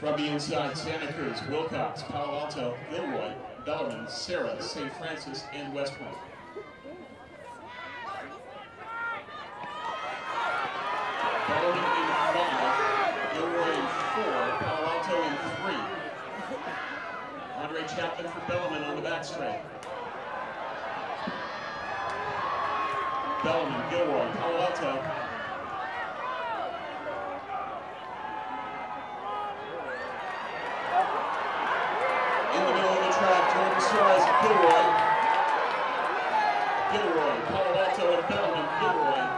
From the inside, Santa Cruz, Wilcox, Palo Alto, Gilroy, Bellarmine, Serra, St. Francis, and Westmont. Bellarmine in five, Gilroy in four, Palo Alto in three. Andre Chapman for Bellarmine on the back straight. Bellarmine, Gilroy, Palo Alto, in the middle of the track, Jordan Suarez, Gilroy. Gilroy, Palo Alto, and Bellarmine, Gilroy.